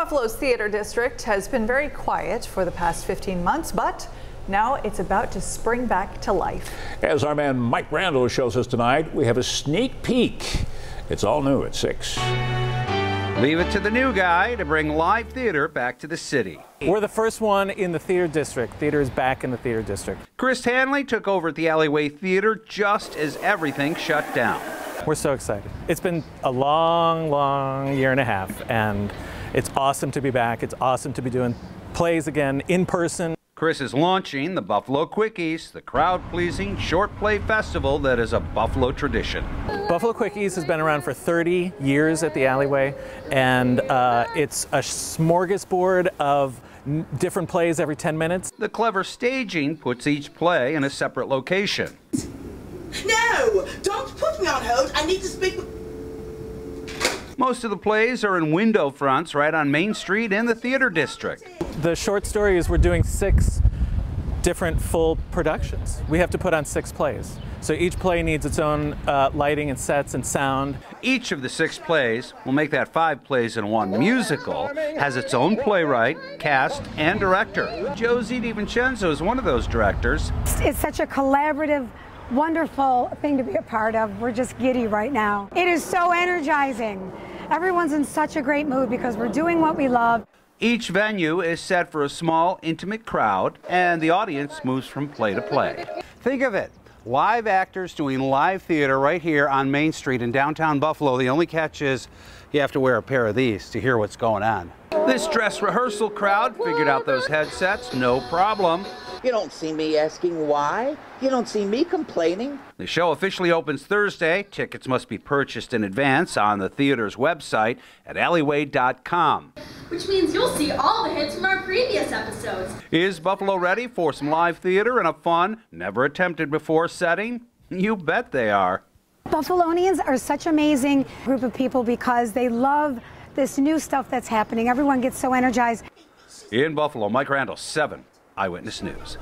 Buffalo's theater district has been very quiet for the past 15 months, but now it's about to spring back to life. As our man Mike Randall shows us tonight, we have a sneak peek. It's all new at 6. Leave it to the new guy to bring live theater back to the city. We're the first one in the theater district. Theater is back in the theater district. Chris Handley took over at the Alleyway Theater just as everything shut down. We're so excited. It's been a long, long year and a half, and it's awesome to be back. It's awesome to be doing plays again in person. Chris is launching the Buffalo Quickies, the crowd pleasing short play festival that is a Buffalo tradition. Buffalo Quickies has been around for 30 years at the Alleyway, and uh, it's a smorgasbord of different plays every 10 minutes. The clever staging puts each play in a separate location. No! Don't put me on hold. I need to speak with. Most of the plays are in window fronts right on Main Street in the theater district. The short story is we're doing six different full productions. We have to put on six plays. So each play needs its own uh, lighting and sets and sound. Each of the six plays will make that five plays in one musical, has its own playwright, cast, and director. Josie DiVincenzo is one of those directors. It's such a collaborative wonderful thing to be a part of. We're just giddy right now. It is so energizing. Everyone's in such a great mood because we're doing what we love. Each venue is set for a small, intimate crowd, and the audience moves from play to play. Think of it. Live actors doing live theater right here on Main Street in downtown Buffalo. The only catch is you have to wear a pair of these to hear what's going on. This dress rehearsal crowd figured out those headsets, no problem. You don't see me asking why. You don't see me complaining. The show officially opens Thursday. Tickets must be purchased in advance on the theater's website at alleyway.com. Which means you'll see all the hits from our previous episodes. Is Buffalo ready for some live theater in a fun, never attempted before setting? You bet they are. Buffalonians are such amazing group of people because they love this new stuff that's happening. Everyone gets so energized. In Buffalo, Mike Randall, 7 Eyewitness News.